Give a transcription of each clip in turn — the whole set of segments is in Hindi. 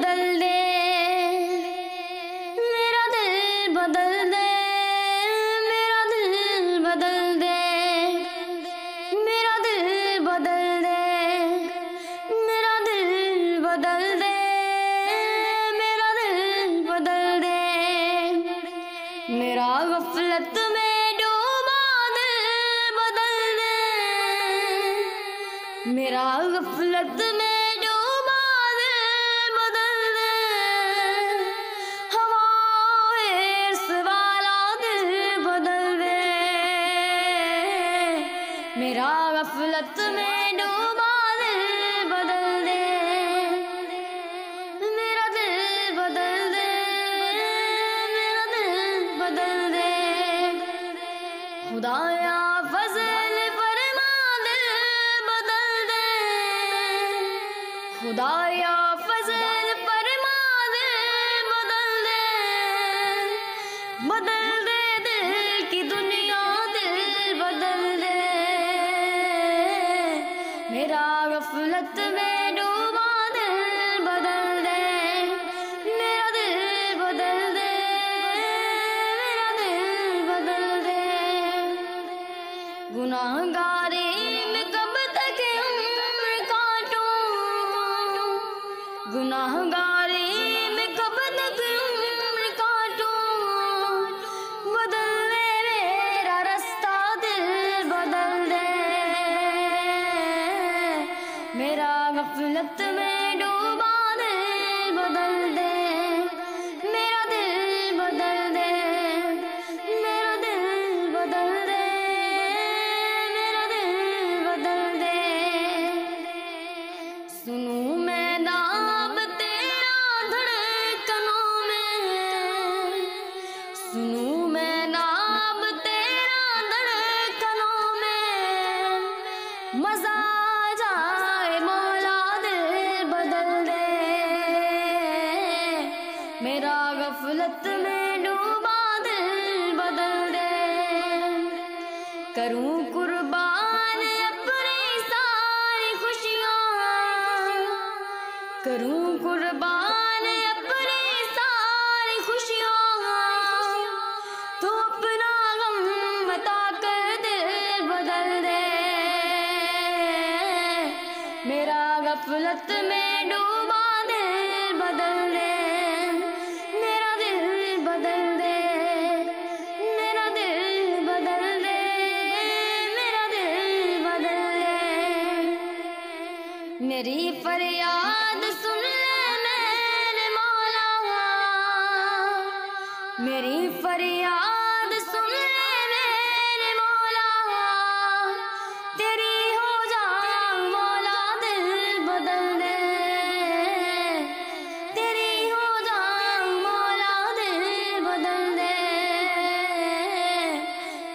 बदल दे। मेरा दिल बदल दे। मेरा दिल बदल दे। मेरा दिल बदल दे। मेरा दिल बदल दे। मेरा दिल बदल दे। मेरा गफलत में डूबा दिल बदल दे। मेरा गफलत में मेरा गफलत में डूबा। गफलत में डूबा दिल बदल दे, मेरा दिल बदल दे, मेरा दिल बदल दे। गुनाहगारी में कब तक उम्र काटूं। गुनाहगारी मेरा गफलत में डूबा दिल बदल दे। मेरा दिल बदल दे, मेरा दिल बदल दे। मेरा दिल बदल दे। सुनूं मैं नाम तेरा धड़कनों में। सुनूं मैं नाम तेरा धड़कनों में। मज़ा जाए मौला दिल बदल दे। मेरा गफलत में डूबा दिल बदल दे। करूँ कुर्बान अपनी सारी खुशियाँ। करूँ कुर्बान गफलत में डूबा दिल बदल दे। मेरा दिल बदल दे, मेरा दिल बदल दे, मेरा दिल बदल दे। मेरी फरियाद सुन ले मेरे मौला। मेरी फरियाद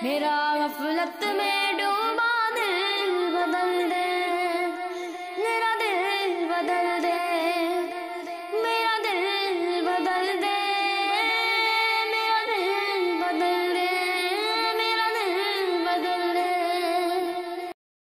मेरा गफलत में